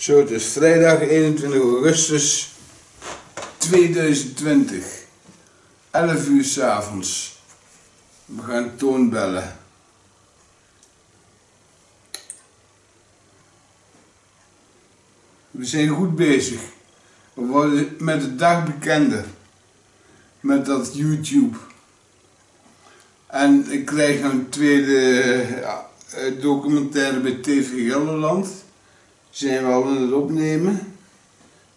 Zo, het is vrijdag 21 augustus 2020. 11 uur s'avonds. We gaan Toon bellen. We zijn goed bezig. We worden met de dag bekender. Met dat YouTube. En ik krijg een tweede eh, documentaire bij TV Gelderland. Zijn we al aan het opnemen.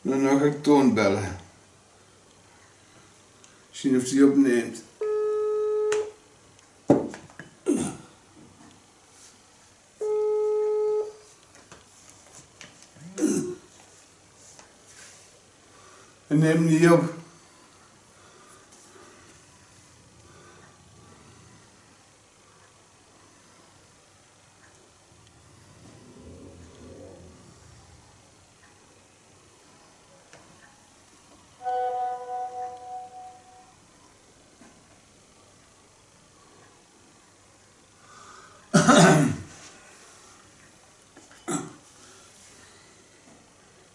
Dan nog ik Toon bellen. Zien of hij opneemt. Hij neemt niet op.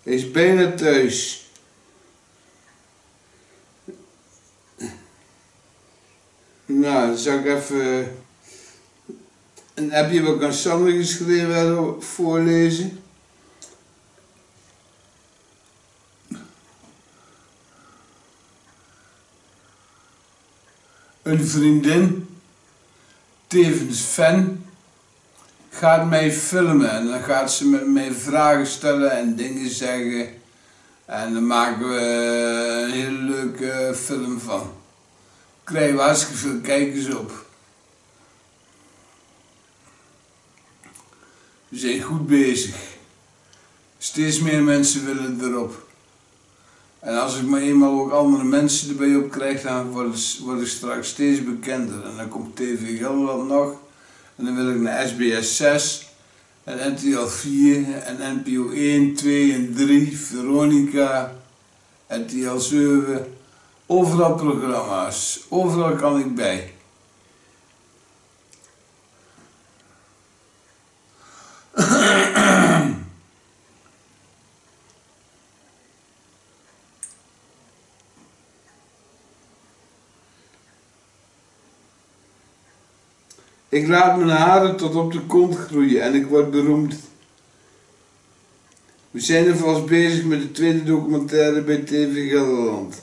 is bijna thuis. Nou, zal ik even een appje wat ik aan geschreven heb voorlezen. Een vriendin, tevens fan, gaat mij filmen en dan gaat ze met mij vragen stellen en dingen zeggen. En dan maken we een hele leuke film van. Krijgen we hartstikke veel kijkers op. We zijn goed bezig. Steeds meer mensen willen erop. En als ik maar eenmaal ook andere mensen erbij op krijg, dan word ik straks steeds bekender. En dan komt TV Gelderland nog. En dan wil ik naar SBS 6 en NTL 4 en NPO 1, 2 en 3, Veronica, RTL 7. Overal programma's, overal kan ik bij. Ik laat mijn haren tot op de kont groeien en ik word beroemd. We zijn er vast bezig met de tweede documentaire bij TV Gelderland.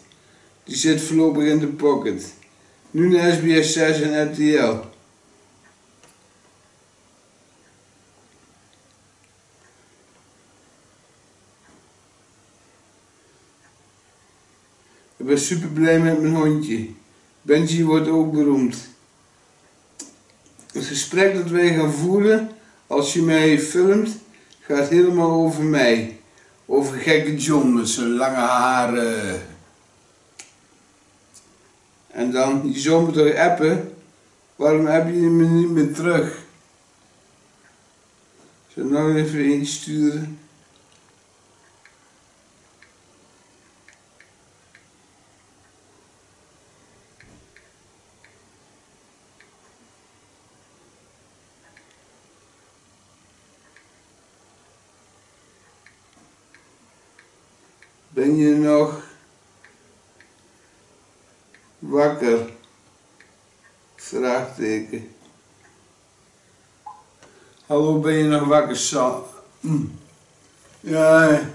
Die zit voorlopig in de pocket. Nu naar SBS 6 en RTL. Ik ben super blij met mijn hondje. Benji wordt ook beroemd. Het gesprek dat wij gaan voeren als je mij filmt gaat helemaal over mij. Over gekke John met zijn lange haren. En dan, me toch appen? Waarom heb je me niet meer terug? Zal ik nog even insturen? Ben je nog wakker? Vraagteken. Hallo, ben je nog wakker? Hm. Ja.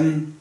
Ben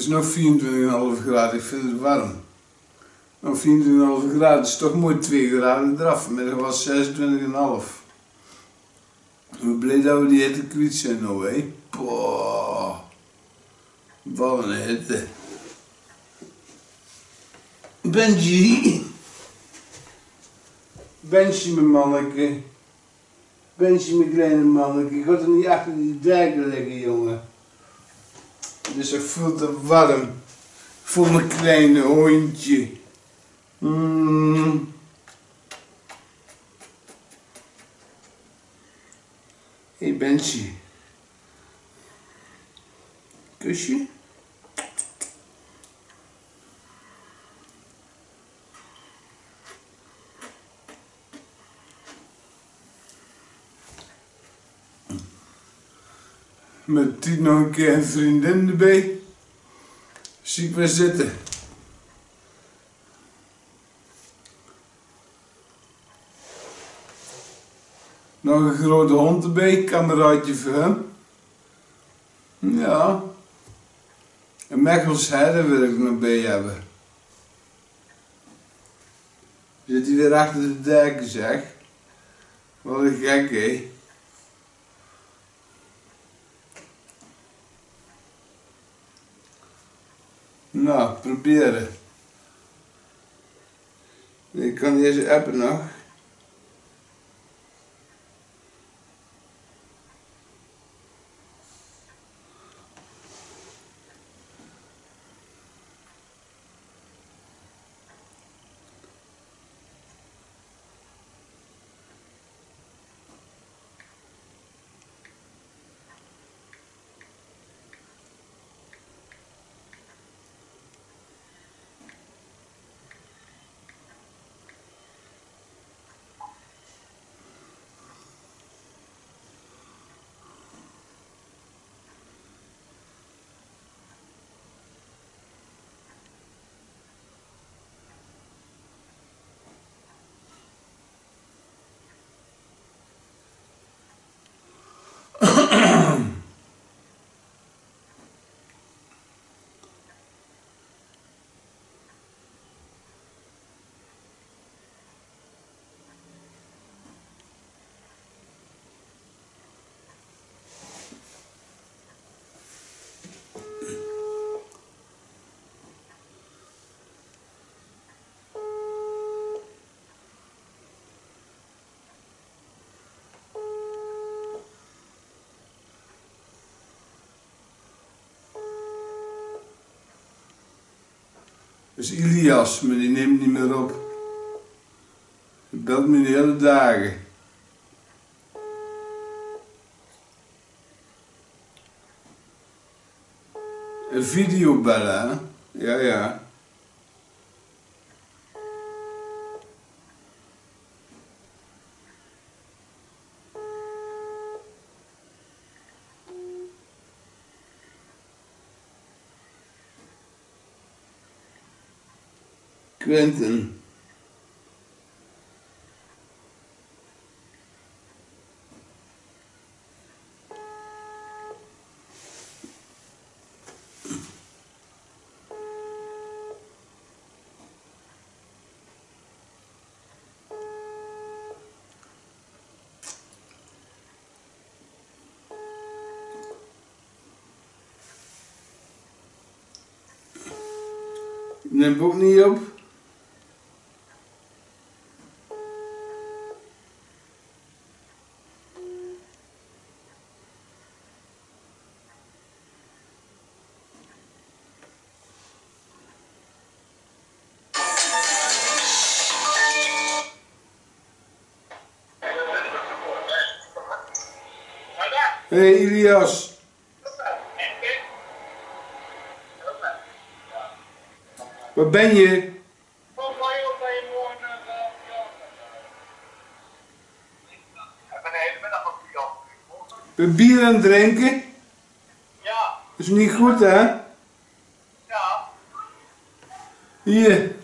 is nog 24,5 graden, ik vind het warm. Nog 24,5 graden, is toch mooi 2 graden eraf. Middag was 26,5. Ik ben blij dat we die hitte kwijt zijn nou, hé. Poh. Wat een hitte. Benji. Benji, mijn manneke. Benji, mijn kleine manneke. Ik ga er niet achter die dijken liggen, jongen. Het is ook veel te warm. Voor mijn kleine hondje. Mm. Hey Benji. Kusje? Met die nog een keer een vriendin erbij. Zie ik weer zitten. Nog een grote hond erbij, kameraadje voor hem. Ja. Een Mechels herder wil ik nog bij hebben. Zit hij weer achter de dijken zeg. Wat een gek hé. Nou, proberen. Ik kan deze appen nog. Is Ilias, maar die neemt niet meer op. Hij belt me de hele dagen. Een video bellen, hè? Ja, ja. Quentin. Neem ook niet op. Hé hey, Ilias. Waar ben je? We bier aan het drinken? Ja, Dat is niet goed hè? ja. Hier.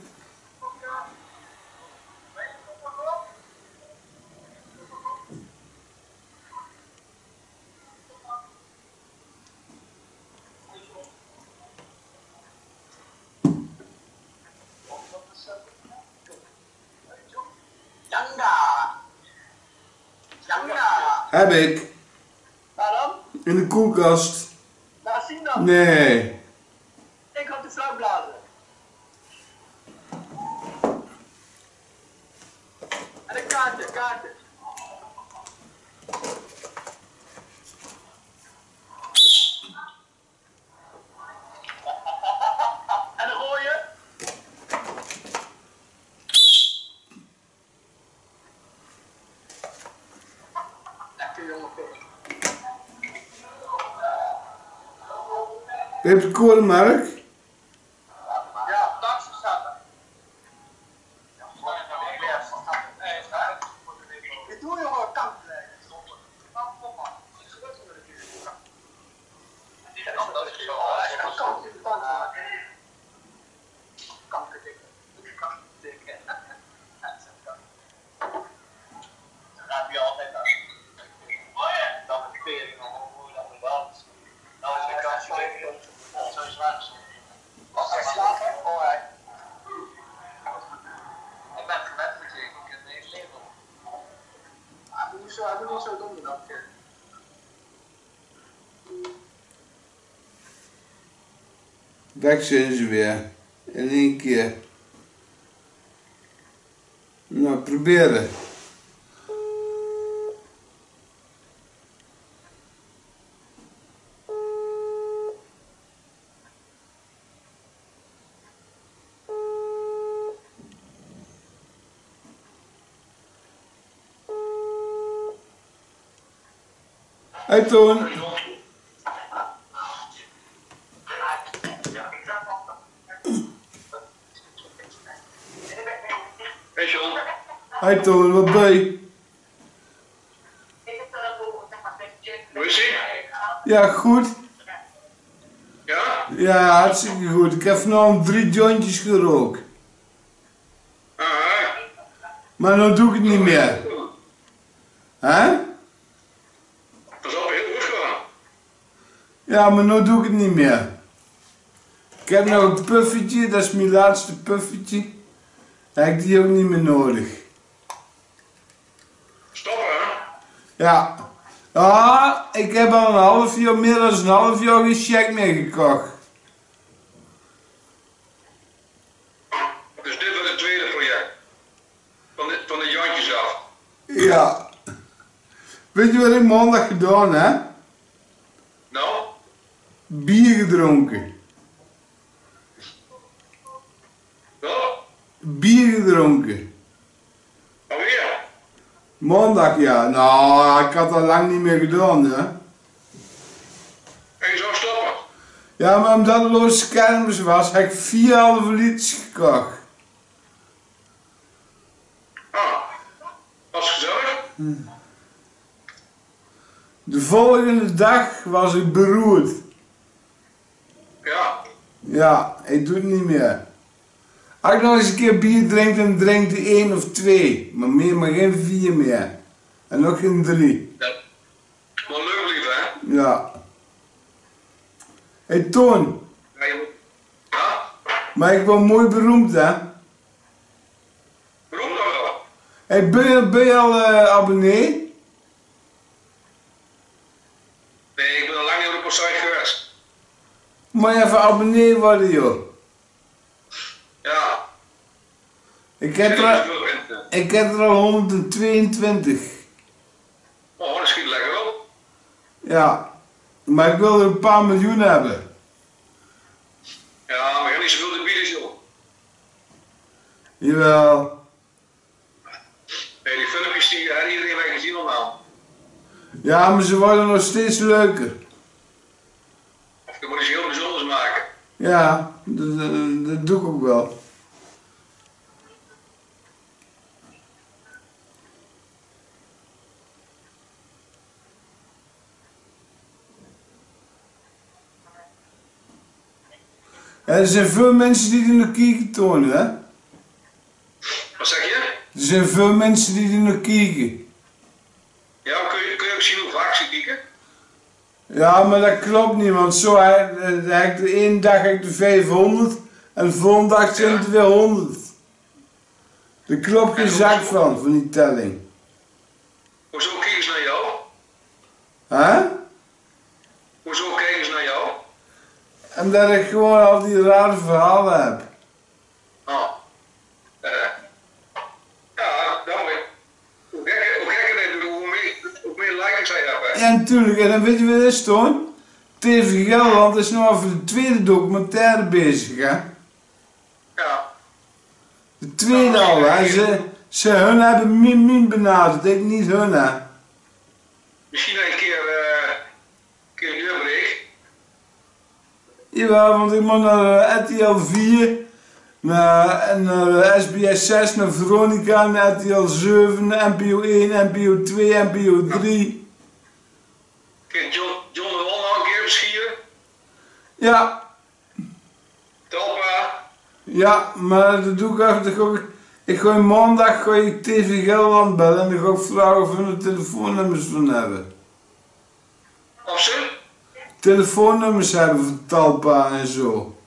Heb ik. Waar dan? In de koelkast. Laat zien dan. Nee. Ik had de fruitblazen. En een kaartje, kaartje. En een rode. Lekker jongen. Peperkorenmark. Ja, taxi staat er. Ik doe jongen, kant leggen. Slapen? Alright. Ik ben gewend met je, ik heb een leven. Hij moet niet zo, hij moet niet zo dom doen elke keer. Weg zijn ze weer. In één keer. Nou, proberen. Hey Toon. Hey John. Ben je? Hoe is ie? Ja, goed. Ja? Ja, hartstikke goed. Ik heb vanavond drie jointjes gerookt. Ah, Maar nu doe ik het niet meer. Hè? dat is al heel goed gedaan. Ja, maar nu doe ik het niet meer. Ik heb nog een puffetje, dat is mijn laatste puffetje. Heb ik die ook niet meer nodig. Stoppen, hè? Ja. Ah, ik heb al een half jaar, meer dan een half jaar geen check meer gekocht. Dus dit was het tweede project. Van de, van de jantjes af. Ja. Weet je wat ik maandag gedaan heb? Nou? Bier gedronken. Nou? Bier gedronken. Maandag ja. Nou, ik had dat lang niet meer gedaan hè. En je zou stoppen? Ja, maar omdat het los kermis was, heb ik 4,5 liters gekocht. Ah. Was gezellig? De volgende dag was ik beroerd. Ja. Ja, ik doe het niet meer. Als ik nog eens een keer bier drink, dan drink ik één of twee. Maar meer, maar geen vier meer. En nog geen drie. ja. Maar leuk lief, hè? Ja. Hé hey, Toon, Ja, maar ik ben mooi beroemd hè. Waarom dan wel? Hey, ben, je, ben je al eh, abonnee? Nee, ik ben al lang niet op de site geweest. Moet je even abonnee worden joh. Ja. Ik heb er, ik heb er al 122. Oh, dat schiet lekker op. Ja. Maar ik wil er een paar miljoen hebben. Ja, maar ga niet zoveel te bieden, joh. Jawel. Nee, die filmpjes die had iedereen wel gezien allemaal. Ja, maar ze worden nog steeds leuker. Of je moet iets heel bijzonders maken. Ja, dat, dat, dat doe ik ook wel. Er zijn veel mensen die er nog kijken, Toon, hè? Wat zeg je? Er zijn veel mensen die er nog kijken. Ja, kun je, kun je ook zien hoe vaak ze kijken? Ja, maar dat klopt niet, want zo heb heb ik de ene dag heb ik de 500 en de volgende dag zijn het er weer 100. Er klopt geen zak van, van die telling. Hoezo kijken ze naar jou? Hè? Hoezo kijken ze naar jou? En dat ik gewoon al die rare verhalen heb. Oh. Ja, dan weer. Hoe gekker, hoe gekker dit doet, hoe meer, hoe meer likes hij hebt, hè? Ja, natuurlijk. En dan weet je wat is, Toon? TV Gelderland is nu over de tweede documentaire bezig, hè? Ja. De tweede al, hè? Ze, ze hun hebben min min benaderd, ik niet hun, hè? Misschien een keer, eh, een keer een deurbreek. Jawel, want ik moet naar eh, RTL 4, naar, en naar eh, SBS 6, naar Veronica, naar RTL 7, NPO 1, NPO 2, NPO 3. Een keer John, John de nog een keer beschieren. Ja, Talpa. ja, maar dat doe ik even. ik- ga maandag ga ik TV Gelderland bellen en dan ga ik vragen of hun de telefoonnummers van hebben. Telefoonnummers hebben van Talpa en zo.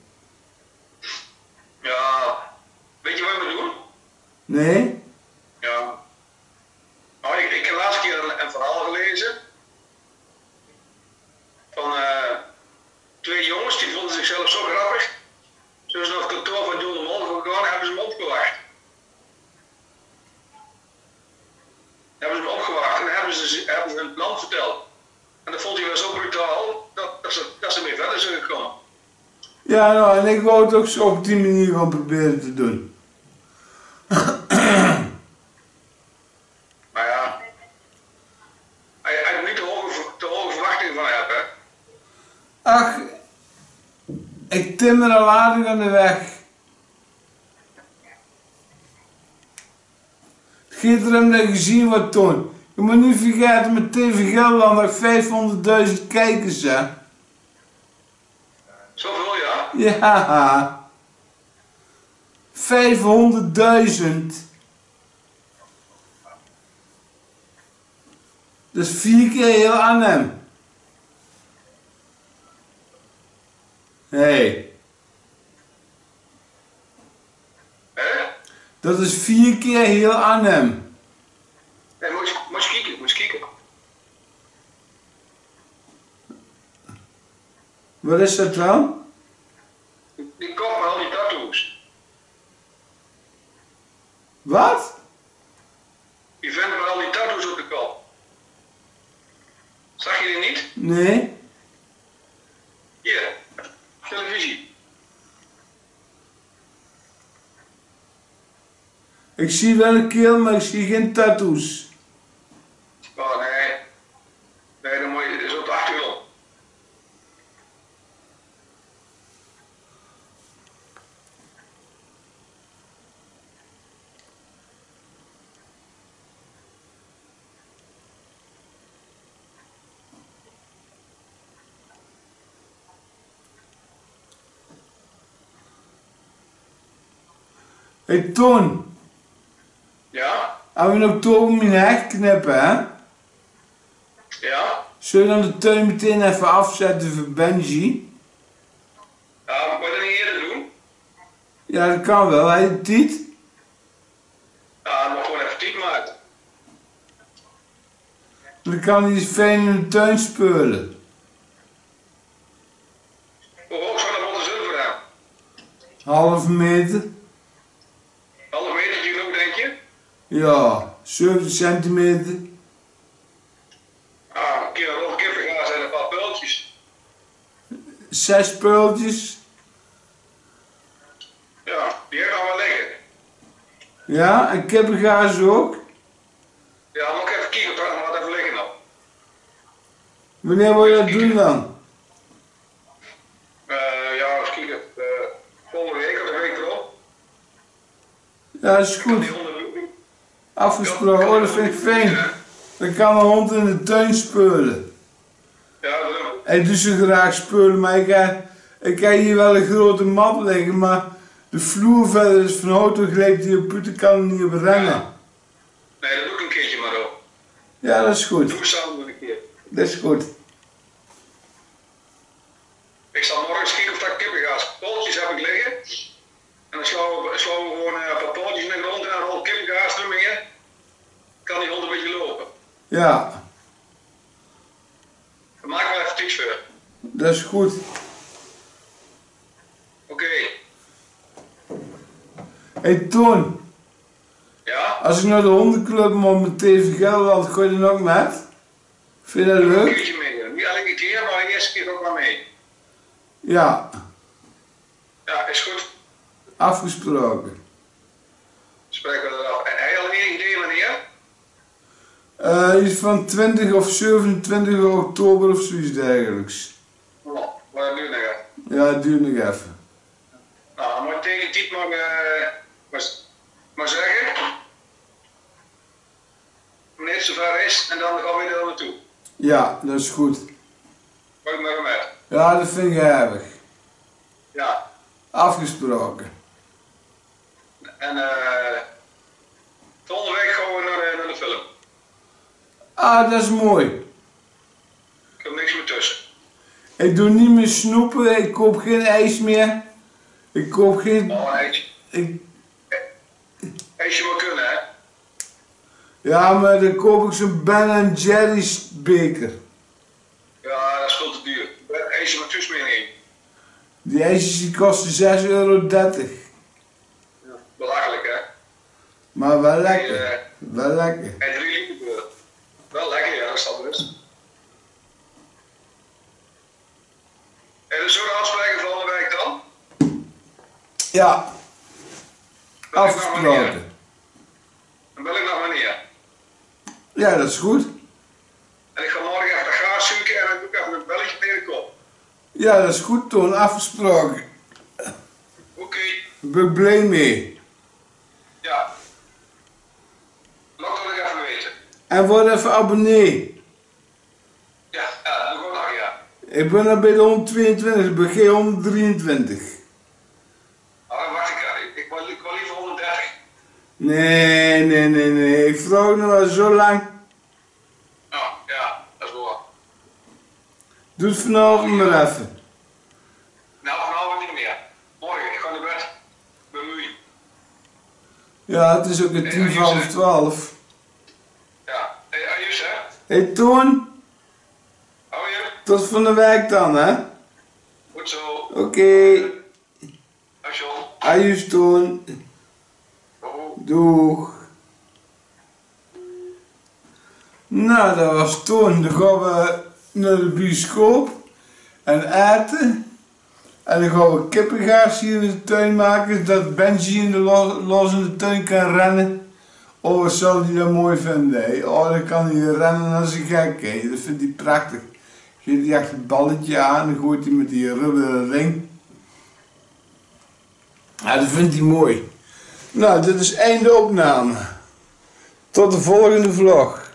Ja. Weet je wat we doen? Nee? Ja. Nou, ik, ik heb laatst keer een, een verhaal gelezen. Van eh, twee jongens, die vonden zichzelf zo grappig. Toen ze naar het kantoor van John de Mol gegaan, hebben ze hem opgewacht. Hebben ze hem opgewacht en hebben ze, hebben ze hun plan verteld. En dat vond hij wel zo brutaal dat, dat, ze, dat ze mee verder zijn gekomen. Ja, nou, en ik wou het ook zo op die manier gaan proberen te doen. Maar ja, hij heeft niet te hoge, te hoge verwachtingen van hebben. hè. Ach, ik timmer al aardig aan de weg. Erom dat je gezien wordt, Toon. Je moet niet vergeten met TV Gelderland nog 500.000 kijkers, hè. Ja. Ja. 500.000. Dat is vier keer heel Arnhem. Hé, hey, dat is vier keer heel Arnhem. Nee, moet je, moet je kijken, moet je kijken. Wat is dat dan? Die kop met al die tattoos. Wat? Die vent met al die tattoos op de kop. Zag je die niet? Nee. Hier, televisie. Ik zie wel een keel, maar ik zie geen tattoos. Oh nee. Nee, dan moet je, dat is op de achtergrond. Hé hey, Toon, Ja? als we in oktober mijn heg knippen, hè? Ja? Zullen we dan de tuin meteen even afzetten voor Benji? Ja, moet je dat niet eerder doen? Ja, dat kan wel. Hij het niet. Ja, moet gewoon even tijd maken. Dan kan hij fijn in de tuin spelen. Hoe hoog zou dat moeten zijn voor hem? Half meter. Half metertje genoeg, denk je? Ja, 70 centimeter. Ah, een keer rond kippengaas en een paar pultjes. Zes peultjes. Ja, die hebben we wel liggen. Ja, en kippengaas ook. Ja, moet ik even daar nog wat even liggen dan. Wanneer wil je dat doen dan? Eh, ja, eens kijken. Volgende week of de week erop. Ja, is goed. Afgesproken. Oh, dat vind ik fijn. Dan kan een hond in de tuin spelen. Ja, dat. Hij doet zo graag spelen, maar ik heb, ik heb hier wel een grote mat liggen, maar de vloer verder is van hout geleid, die op putten kan niet op rennen. Nee, dat doe ik een keertje maar op. Ja, dat is goed. Doe ik samen een keer. Dat is goed. Ermee. Kan die hond een beetje lopen. Ja. dat is goed. Oké. Hé hey, Toon, Ja? als ik naar de hondenclub moet met TV Gelderland, gooi je dan ook met? Vind je dat Een leuk? keertje mee. Niet elke keer, maar de eerste keer ook maar mee. Ja, Ja, is goed. afgesproken. Spreken we eraf. En hij al enig idee wanneer? Eh iets van 20 of 27 oktober of zoiets dergelijks. Maar nu nog. Ja, het duurt nog even. Nou, dan moet tegen maar, eh, maar, maar zeggen. Wanneer het zover is, en dan gaan we er naartoe. Ja, dat is goed. Pak maar uit. Ja, dat vind ik erg. Ja. Afgesproken. En eh. volgende week gaan we naar, de- naar de film. Ah, dat is mooi. Ik heb niks meer tussen. Ik doe niet meer snoepen, ik koop geen ijs meer. Ik koop geen... Oh, een ijsje. Ik, Ijsje moet kunnen, hè? ja, maar dan koop ik zo'n Ben Jerry's beker. Ja, dat is veel te duur. Ijsje meer niet. Die ijsjes die kosten 6,30 euro. Belachelijk, hè? Maar wel lekker. eh, Wel lekker. En drie liter beurt. Wel lekker, ja, dat zal best. En zo de afspraken volgende week dan? Ja, afgesproken. Dan bel ik nog wanneer. Ja, dat is goed. En ik ga morgen even de gaas zoeken en dan doe ik even een belletje de kop. Ja, dat is goed, Toon. Afgesproken. Oké, Ik ben blij mee. ja. Laat dat ik even weten. En word even abonnee. Ja, ja, dat doe ik ook nog, ja. Ik ben er bij de 122, ik ben geen 123. Ah, dan wacht ik aan. Ik, wil, ik wil liever 130. Nee, nee, nee, nee. Ik vraag nog wel zo lang. Oh, ja, dat is waar. Doe het vanavond maar even. Nou, vanavond niet meer. Morgen, ik ga naar bed. Ik ben moe. Ja, het is ook een tien half twaalf. Ja. Hey, Ayus, hè? Hey, Toon? Tot van de week dan, hè? Goed zo. Oké. Dankjewel. Ajus. Oh. Doeg. Nou, dat was Toon. Dan gaan we naar de bioscoop en eten. En dan gaan we kippengaas hier in de tuin maken, zodat Benji in de los, los in de tuin kan rennen. Oh, wat zal hij dat mooi vinden, hè? Oh, dan kan hij rennen als een gek, hè? Dat vindt hij prachtig. Hij echt een balletje aan, dan gooit hij met die rubberen ring. Ja, dat vindt hij mooi. Nou, dit is einde opname. Tot de volgende vlog.